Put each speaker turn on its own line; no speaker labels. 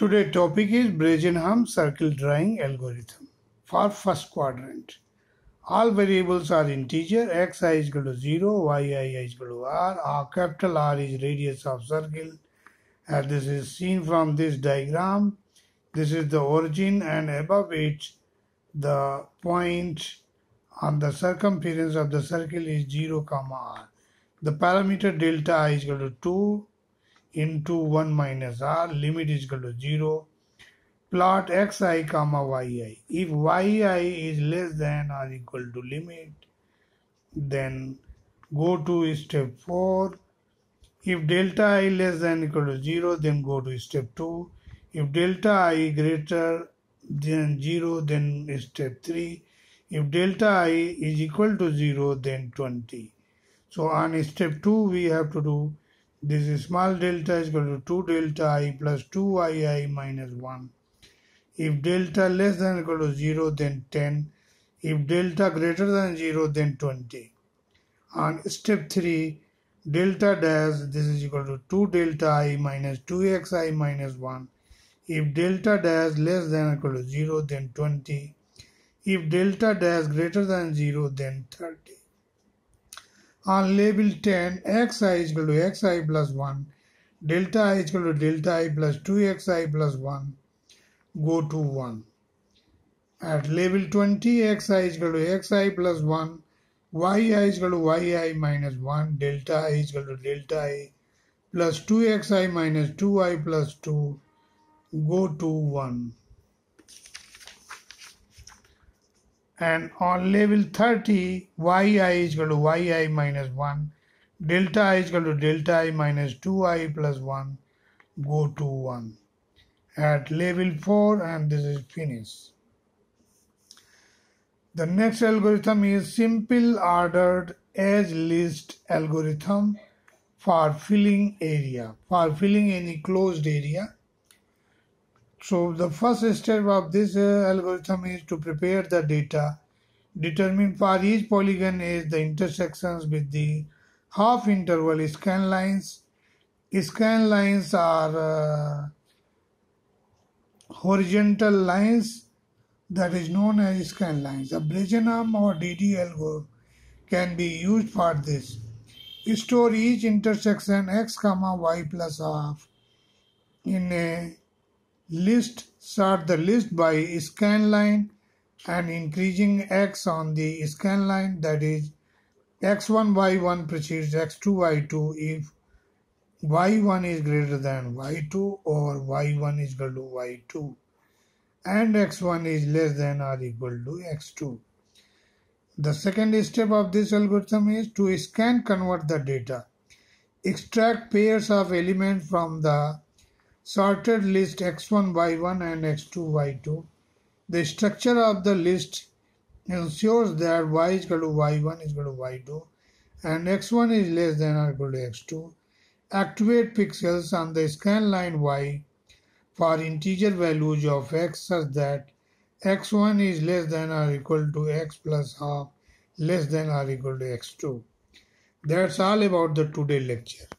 Today topic is Bresenham circle drawing algorithm for first quadrant. All variables are integer, xi is equal to 0, yi is equal to r, r capital R is radius of circle as this is seen from this diagram. This is the origin and above it the point on the circumference of the circle is 0 comma r. The parameter delta i is equal to 2 into 1 minus r limit is equal to 0 plot xi comma yi. If yi is less than or equal to limit then go to step 4 if delta i less than equal to 0 then go to step 2 if delta i greater than 0 then step 3 if delta i is equal to 0 then 20 so on step 2 we have to do this is small delta is equal to 2 delta i plus 2 i minus 1. If delta less than equal to 0 then 10. If delta greater than 0 then 20. On step 3 delta dash this is equal to 2 delta i minus 2xi minus 1. If delta dash less than equal to 0 then 20. If delta dash greater than 0 then 30 on label 10 xi is equal to xi plus 1 delta i is equal to delta i plus 2xi plus 1 go to 1 at label 20 xi is equal to xi plus 1 yi is equal to yi minus 1 delta i is equal to delta i plus 2xi minus 2i plus 2 go to 1 and on level 30 yi is equal to yi minus 1 delta i is equal to delta i minus 2i plus 1 go to 1 at level 4 and this is finished. The next algorithm is simple ordered edge list algorithm for filling area. For filling any closed area so the first step of this uh, algorithm is to prepare the data. Determine for each polygon is the intersections with the half interval scan lines. Scan lines are uh, horizontal lines that is known as scan lines. A Bresenham or DD algo can be used for this. Store each intersection x comma y plus half in a list sort the list by scan line and increasing x on the scan line that is x1 y1 precedes x2 y2 if y1 is greater than y2 or y1 is equal to y2 and x1 is less than or equal to x2. The second step of this algorithm is to scan convert the data. Extract pairs of elements from the sorted list x1 y1 and x2 y2 the structure of the list ensures that y is equal to y1 is equal to y2 and x1 is less than or equal to x2 activate pixels on the scan line y for integer values of x such that x1 is less than or equal to x plus half less than or equal to x2 that's all about the today lecture